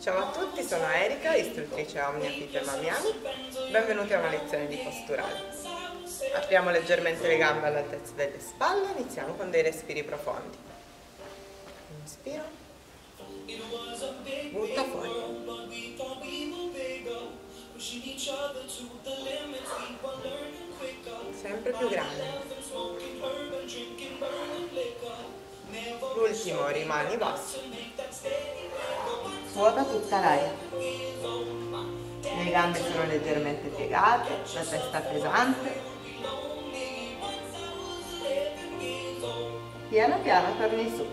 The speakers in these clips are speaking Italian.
Ciao a tutti, sono Erika, istruttrice Omnia Fit e Mamiami. Benvenuti a una lezione di posturale. Apriamo leggermente le gambe all'altezza delle spalle, iniziamo con dei respiri profondi. Inspiro, butta fuori. Sempre più grande. L'ultimo rimani basso Svuota tutta l'aria. Le gambe sono leggermente piegate, la testa pesante. Piano piano torni su.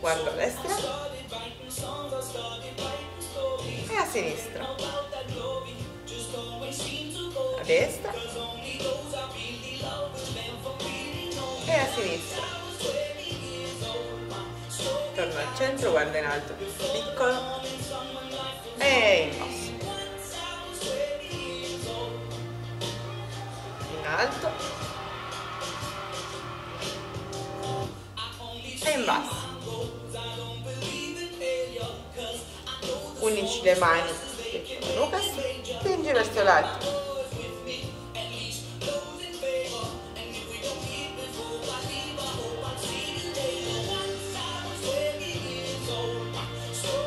Guardo a destra e a sinistra. Destra e a sinistra. Torno al centro, guardo in alto, piccolo e in basso. In alto e in basso. Unisci le mani, nuca, spingi verso l'alto.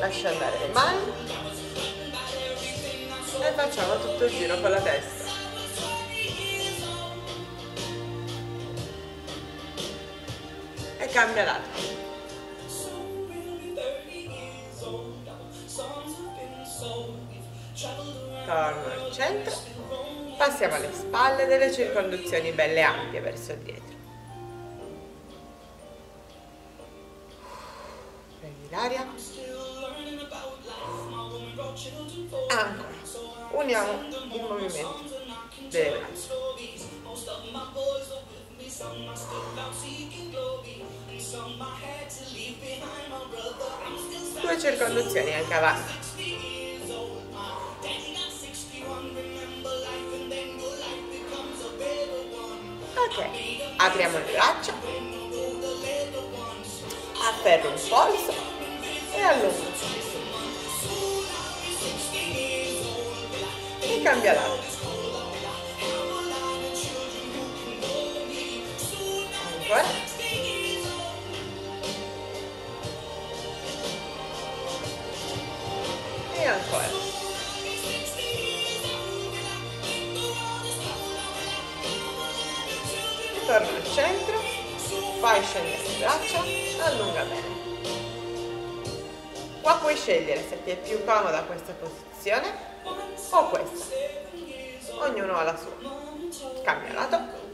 Lascia andare. Le mani e facciamo tutto il giro con la testa. E cambia lato torno al centro. Passiamo alle spalle delle circonduzioni belle ampie verso dietro circonduzioni anche avanti ok apriamo le braccia afferro il polso e allungo e cambia lato. Ancora. Centro, fai scendere le braccia, allunga bene. Qua puoi scegliere se ti è più comoda questa posizione o questa. Ognuno ha la sua. Cambia lato.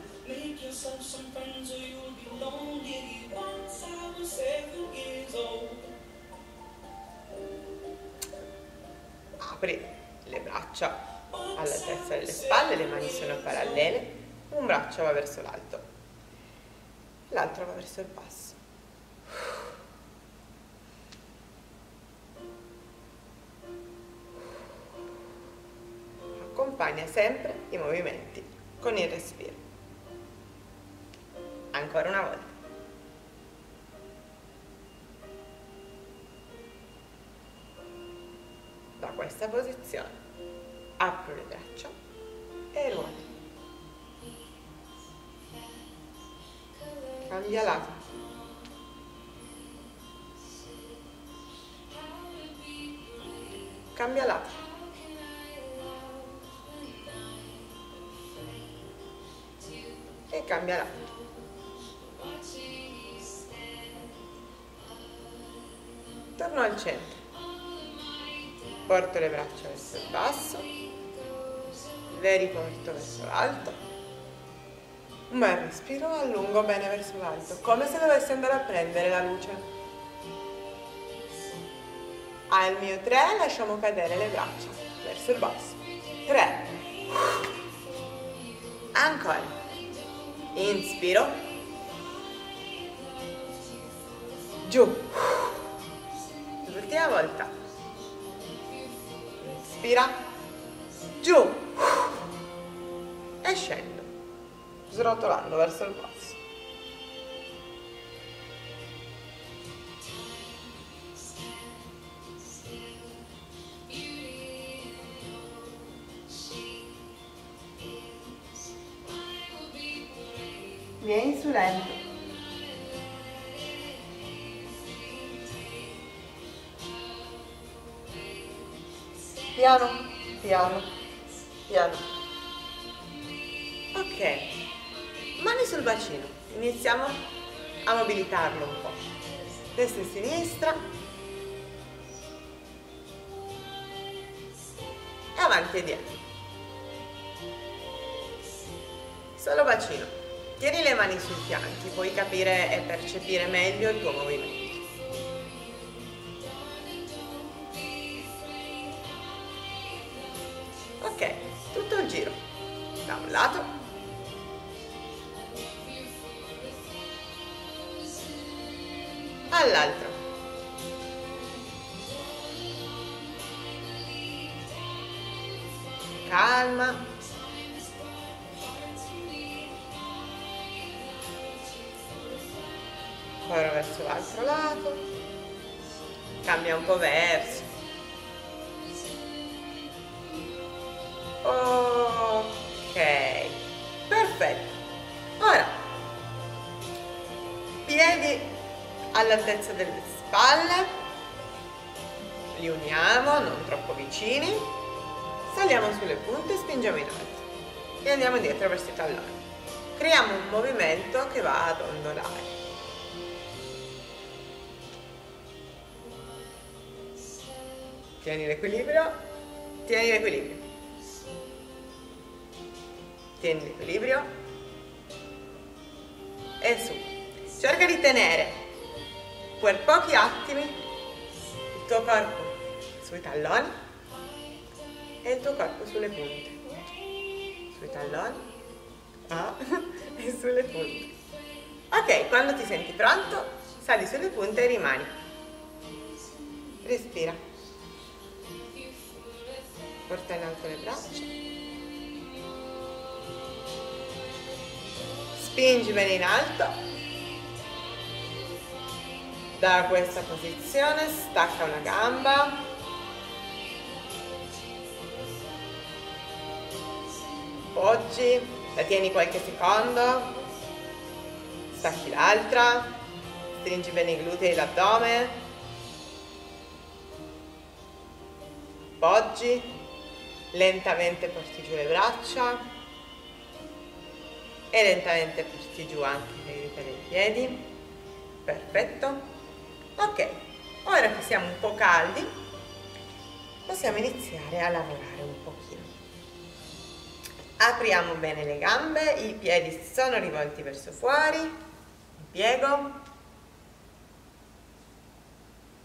Apri le braccia. All'altezza delle spalle le mani sono parallele. Un braccio va verso l'alto l'altro va verso il basso accompagna sempre i movimenti con il respiro. Ancora una volta. Da questa posizione apro le braccia e ruoto. Cambia lato. Cambia lato. e cambia Torno al centro. Porto le braccia verso il basso, le riporto verso l'alto. Un bel respiro, allungo bene verso l'alto, come se dovessi andare a prendere la luce. Al mio 3 lasciamo cadere le braccia verso il basso. 3. Ancora. Inspiro, giù, l'ultima volta, inspira, giù. E scendo, srotolando verso il basso. Vieni su lento. Piano, piano, piano. Ok, mani sul bacino. Iniziamo a mobilitarlo un po'. Destra e sinistra. E avanti e dietro. Solo bacino. Tieni le mani sui fianchi, puoi capire e percepire meglio il tuo movimento. Ora verso l'altro lato. Cambia un po' verso. Ok. Perfetto. Ora piedi all'altezza delle spalle. Li uniamo non troppo vicini. Saliamo sulle punte spingiamo in alto. E andiamo dietro verso i talloni. Creiamo un movimento che va ad ondolare Tieni l'equilibrio, tieni l'equilibrio. Tieni l'equilibrio e su. Cerca di tenere per pochi attimi il tuo corpo sui talloni e il tuo corpo sulle punte. Sui talloni ah, e sulle punte. Ok, quando ti senti pronto, sali sulle punte e rimani. Respira porta in alto le braccia. Spingi bene in alto. Da questa posizione stacca una gamba. Poggi la tieni qualche secondo. Stacchi l'altra. Stringi bene i glutei e l'addome. Poggi lentamente porti giù le braccia e lentamente porti giù anche le dita dei piedi. Perfetto. Ok ora che siamo un po' caldi possiamo iniziare a lavorare un pochino. Apriamo bene le gambe i piedi sono rivolti verso fuori. Piego.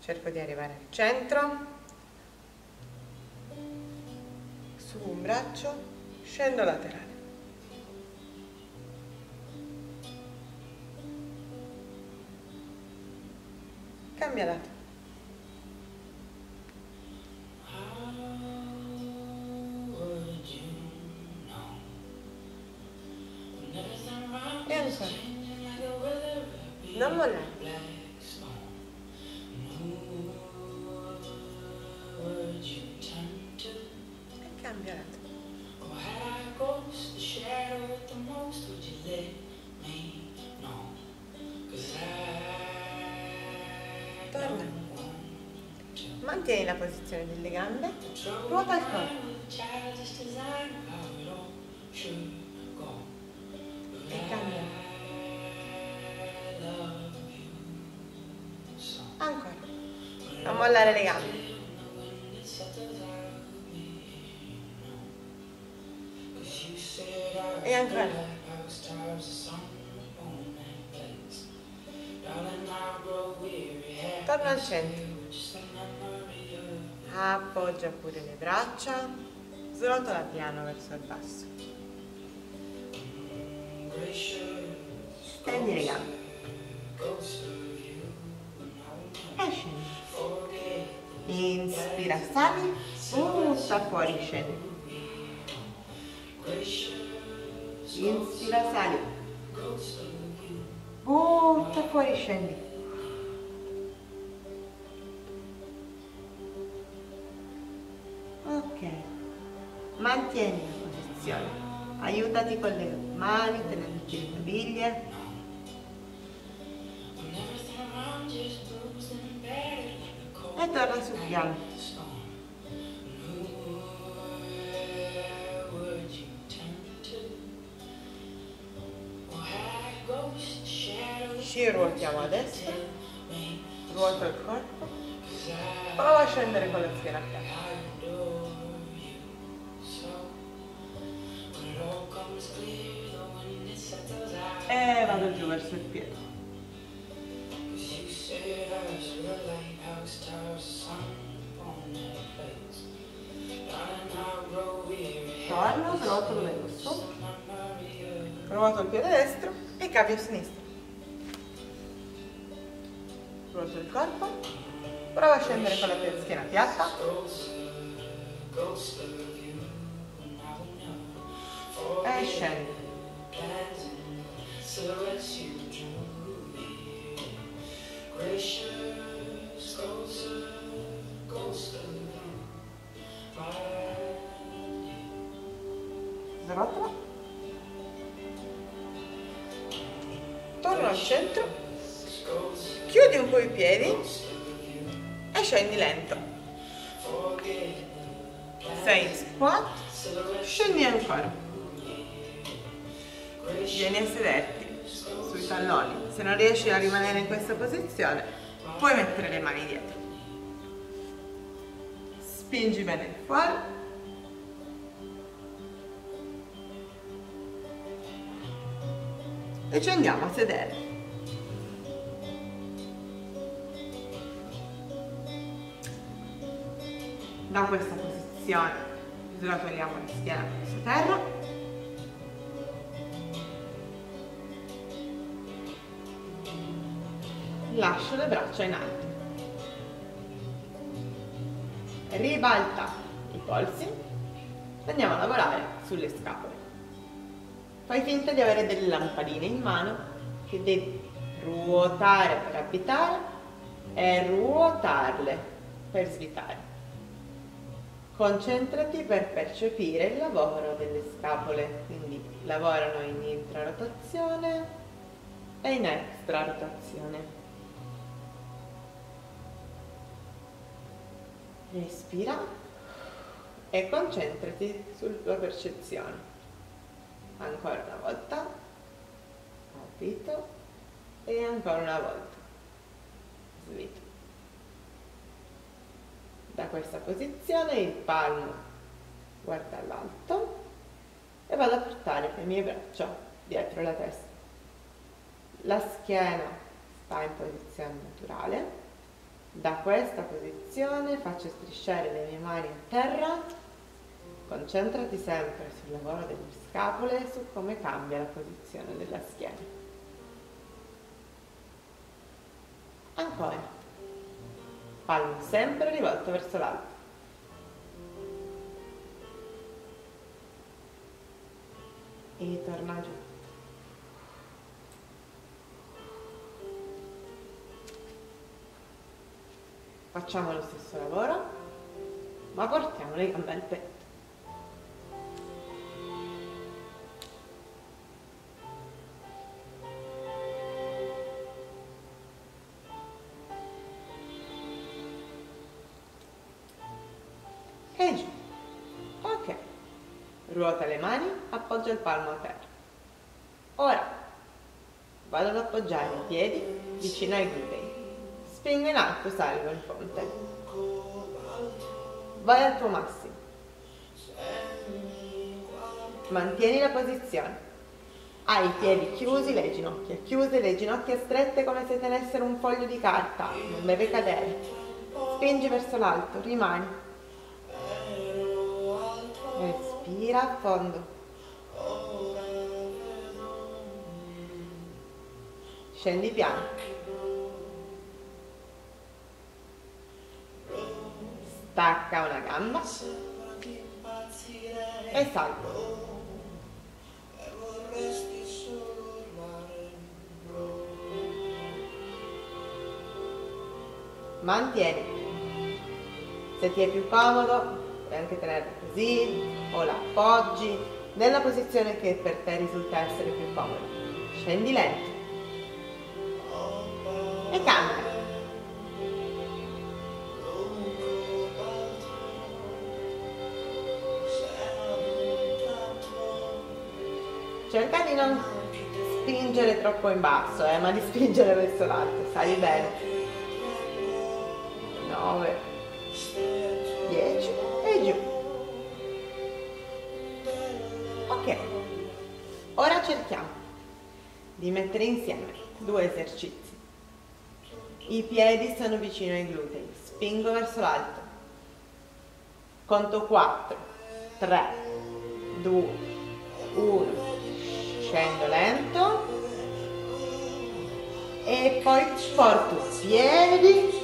Cerco di arrivare al centro su un braccio, scendo laterale. Cambia lato. Mantieni la posizione delle gambe, ruota il corpo. E cambia. Ancora. Non mollare le gambe. Appoggia pure le braccia, srotola piano verso il basso. Stendi le gambe. E scendi. Inspira, sali, butta fuori, scendi. Inspira, sali. Butta fuori, scendi. Mantieni la posizione. Aiutati con le mani, tenendoti le caviglie. E torna sul piano. ci ruotiamo a destra, ruoto il corpo, prova a scendere con la schiena a terra. E vado giù verso il piede. Torno, srotolo dove giusto. Ruoto il piede destro e cambio a sinistra ruoto il corpo, prova a scendere con la schiena piatta, e scendi. Srotola. Torno al centro chiudi un po' i piedi e scendi lento sei in squat scendi ancora vieni a sederti sui talloni. Se non riesci a rimanere in questa posizione puoi mettere le mani dietro. Spingi bene fuori e ci andiamo a sedere. Da questa posizione srotoliamo la schiena verso terra lascio le braccia in alto. Ribalta i polsi. Andiamo a lavorare sulle scapole. Fai finta di avere delle lampadine in mano che devi ruotare per abitare e ruotarle per svitare. Concentrati per percepire il lavoro delle scapole, quindi lavorano in intrarotazione e in extrarotazione. Respira e concentrati sulla tua percezione. Ancora una volta, apito e ancora una volta, svito da questa posizione il palmo guarda all'alto e vado a portare le mie braccia dietro la testa. La schiena sta in posizione naturale. Da questa posizione faccio strisciare le mie mani a terra. Concentrati sempre sul lavoro delle scapole e su come cambia la posizione della schiena. Ancora palmo sempre rivolto verso l'alto. E torna giù. Facciamo lo stesso lavoro, ma portiamo le gambe al petto. e giù. Ok. Ruota le mani, appoggia il palmo a terra. Ora vado ad appoggiare i piedi vicino ai glutei. Spingo in alto, salgo in fonte. Vai al tuo massimo. Mantieni la posizione. Hai i piedi chiusi, le ginocchia chiuse, le ginocchia strette come se tenessero un foglio di carta. Non deve cadere. Spingi verso l'alto, rimani Respira a fondo. Scendi piano. Stacca una gamba e salgo. Mantieni. Se ti è più comodo puoi anche tenerla così o la appoggi nella posizione che per te risulta essere più comoda. Scendi lento e cambia. Non spingere troppo in basso, eh, ma di spingere verso l'alto, sali bene. 9, 10 e giù. Ok, ora cerchiamo di mettere insieme due esercizi. I piedi sono vicino ai glutei, spingo verso l'alto. Conto 4, 3, 2, 1 scendo lento. E poi porto piedi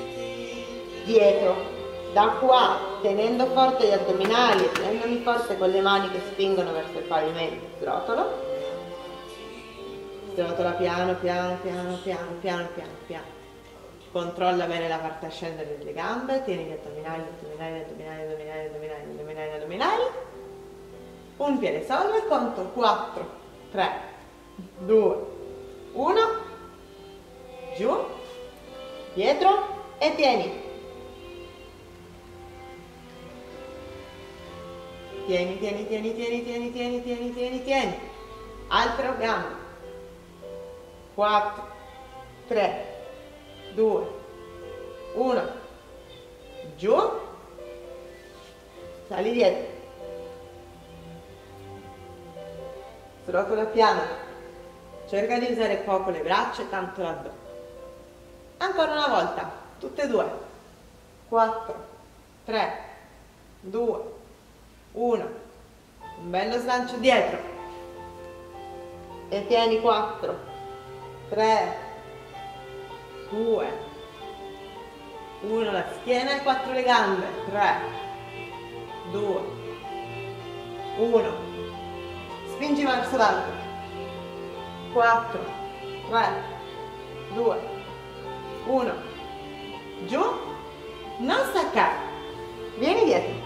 dietro da qua tenendo forte gli addominali tenendomi forte con le mani che spingono verso il pavimento srotolo. Srotola piano piano piano piano piano piano piano. Controlla bene la parte a scendere delle gambe tieni gli addominali addominali addominali addominali addominali addominali addominali. Un piede solo e conto 4 3, 2, 1, giù, dietro e tieni. Tieni, tieni, tieni, tieni, tieni, tieni, tieni, tieni, tieni. Altra gamba. 4, 3, 2, 1, giù, sali dietro. Srotola piano, cerca di usare poco le braccia e tanto l'addome. Ancora una volta, tutte e due. 4, 3, 2, 1. Un bello slancio dietro. E tieni 4, 3, 2, 1. La schiena e 4 le gambe. 3, 2, 1 spingi verso l'alto. 4 3 2 1 giù. Non staccare. Vieni dietro.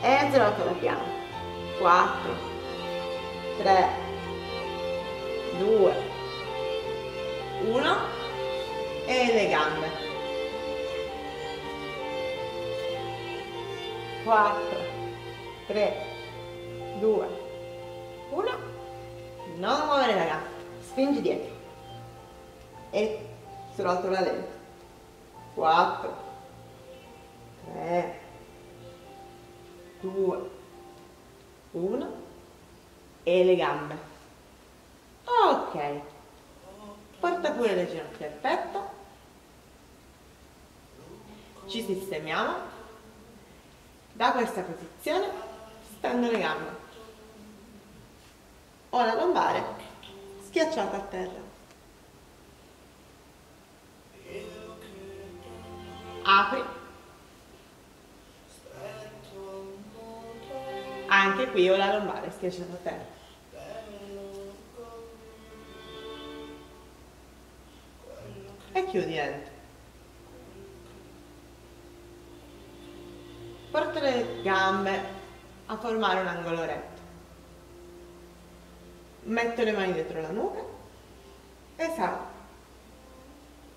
E srotola piano 4 3 2 1 e le gambe. 4 3 2 1 non muovere la spingi dietro. E srotola lento 4 3 2 1 e le gambe. Ok. Porta pure le ginocchia al petto. Ci sistemiamo. Da questa posizione stendo le gambe ho la lombare schiacciata a terra. Apri. Anche qui ho la lombare schiacciata a terra. E chiudi dentro. Porta le gambe a formare un angolo retto metto le mani dietro la nuca e salgo.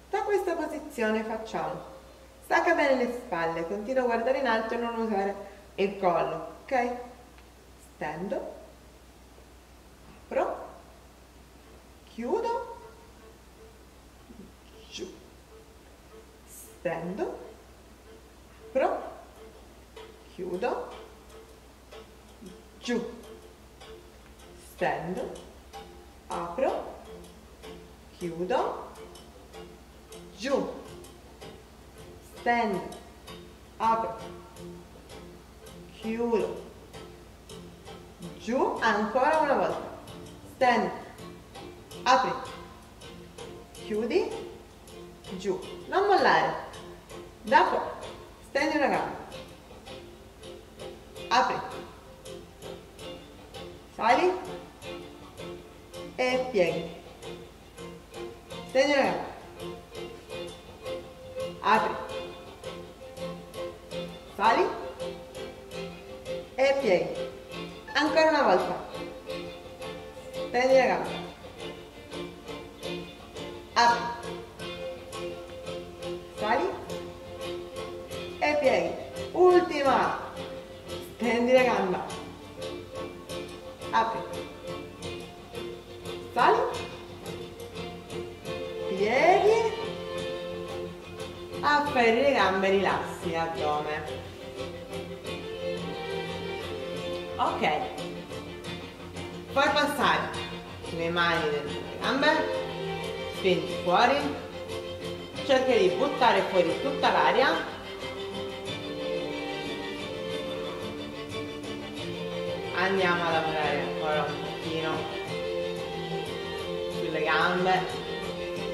Da questa posizione facciamo stacca bene le spalle, continua a guardare in alto e non usare il collo, ok? Stendo, apro, chiudo, giù, stendo, apro, chiudo, giù stendo, apro, chiudo, giù, stendo, apro, chiudo, giù, ancora una volta, stendo, apri, chiudi, giù, non mollare, dopo stendi una gamba, apri, sali, e pieghi. Stendi la gamba. apri, sali e pieghi. Ancora una volta. Prendi la gamba. Apri. Sali e pieghi. Ultima. Stendi la gamba. Apri. Sali. Pieghi afferri le gambe, rilassi l'addome. Ok, puoi passare le mani dentro le gambe, spingi fuori, cerchi di buttare fuori tutta l'aria. Andiamo a lavorare ancora un pochino gambe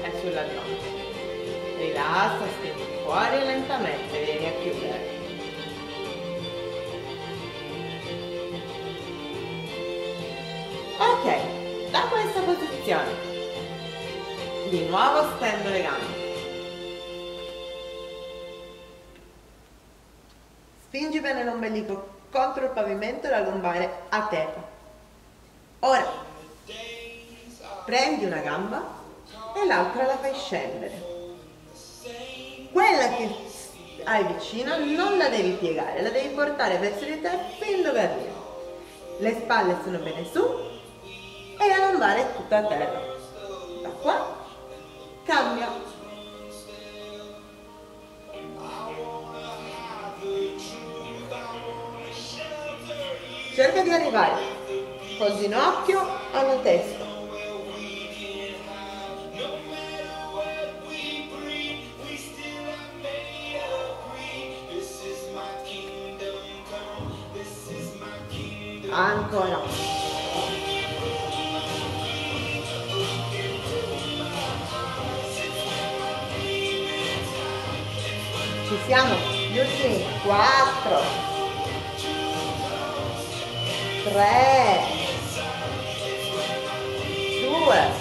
e sull'addome rilassa, spingi fuori lentamente, vieni a chiudere. Ok, da questa posizione, di nuovo stendo le gambe. Spingi bene l'ombelico contro il pavimento e la lombare a terra. Ora, prendi una gamba e l'altra la fai scendere quella che hai vicino non la devi piegare, la devi portare verso di te fin dove arriva. Le spalle sono bene su e la lombare è tutta a terra. Da qua cambia. Cerca di arrivare col ginocchio alla testa ancora. Ci siamo gli ultimi 4 3 2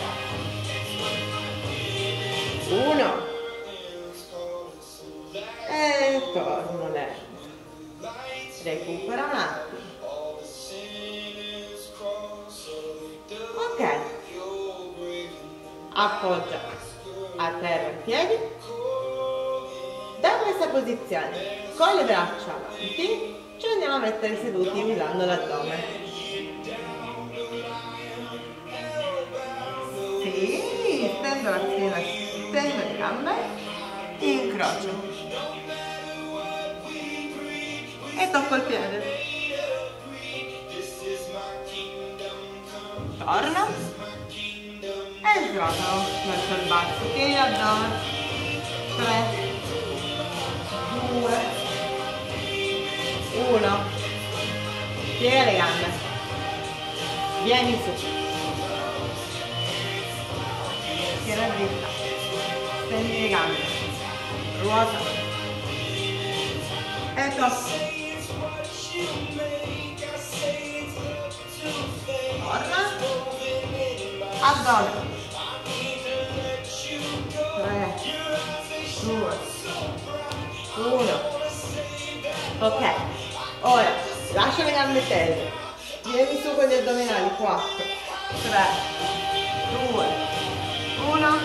appoggia a terra i piedi. Da questa posizione con le braccia avanti ci andiamo a mettere seduti usando l'addome. Sì, stendo la schiena stendo le gambe incrocio. E tocco il piede. Torna e srotolo verso il basso. Tieni l'addome 3 2 1 piega le gambe. Vieni su. Schiena dritta. Stendi le gambe. Ruota. E tocca torna addome 2 1 ok. Ora lascia le gambe tese vieni su con gli addominali 4 3 2 1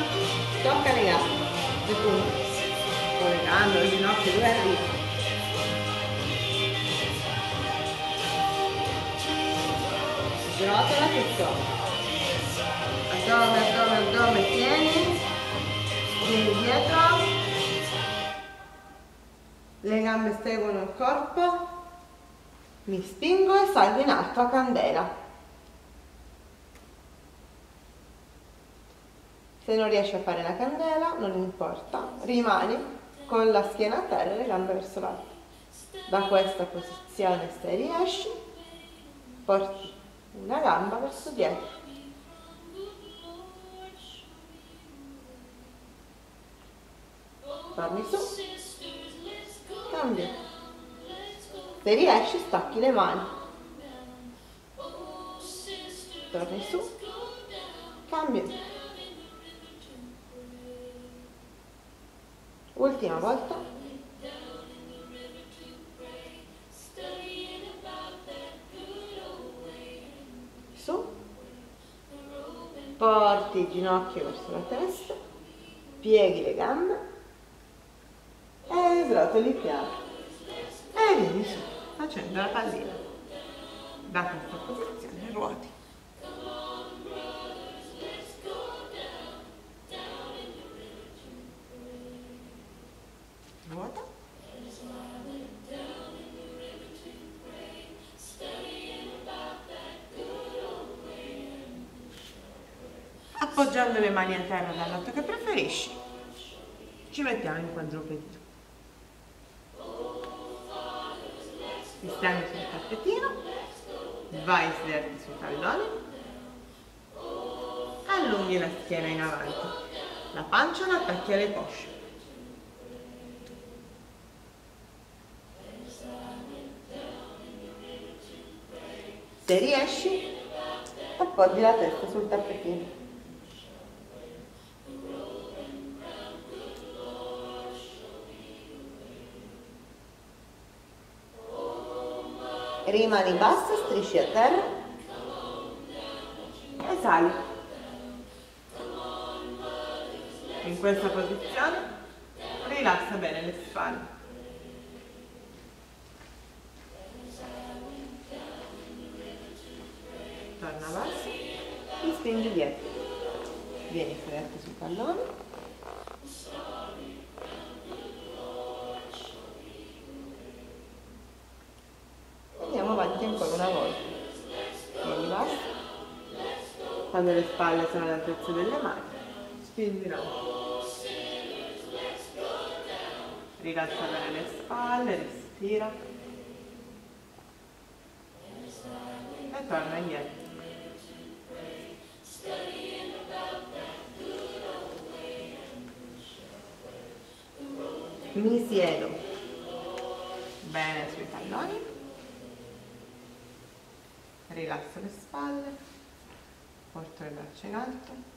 tocca le gambe. Le punte con le gambe le ginocchia due arrivi srotola tutto addome, addome, addome, tieni, vieni dietro, le gambe seguono il corpo, mi spingo e salgo in alto a candela. Se non riesci a fare la candela, non importa, rimani con la schiena a terra e le gambe verso l'alto. Da questa posizione, se riesci, porti una gamba verso dietro torni su, cambia. Se riesci stacchi le mani, torni su, cambia. Ultima volta. Su. Porti il ginocchio verso la testa, pieghi le gambe e srotoli il piano. E vieni su, facendo la pallina. Da questa posizione ruoti. Ruota. Appoggiando le mani a terra dal lato che preferisci, ci mettiamo in quadrupedino. Ti stendi sul tappetino, vai sederti sui talloni, allunghi la schiena in avanti, la pancia la attacchi alle cosce. Se riesci, appoggi la testa sul tappetino. Rimani bassa, strisci a terra e sali. In questa posizione rilassa bene le spalle. torna verso, mi spingi dietro. Vieni freddo sul pallone. Ancora una volta. Vieni basso. Quando le spalle sono all'altezza delle mani, spingi. Rilassa bene le spalle, respira. E torna indietro. mi siedo bene sui talloni rilasso le spalle porto le braccia in alto.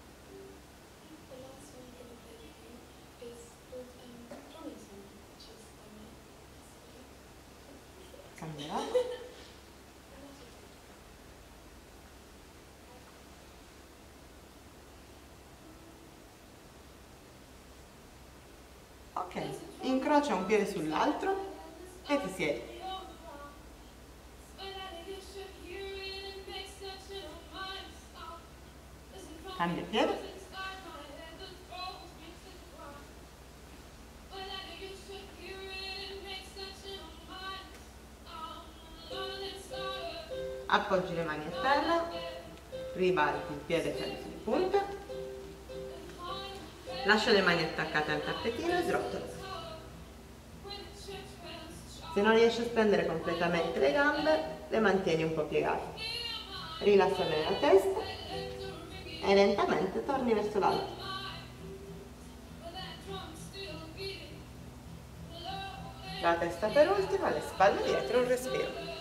Cambierò ok incrocia un piede sull'altro e ti siedi cambia piede. Appoggi le mani a terra. Ribalti il piede senza di punta lascia le mani attaccate al tappetino e srotola se non riesci a stendere completamente le gambe le mantieni un po' piegate. Rilassa bene la testa e lentamente torni verso l'alto. La testa per ultima, le spalle dietro, un respiro